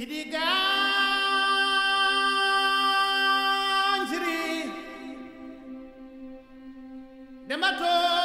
Sidi Ganjiri Demato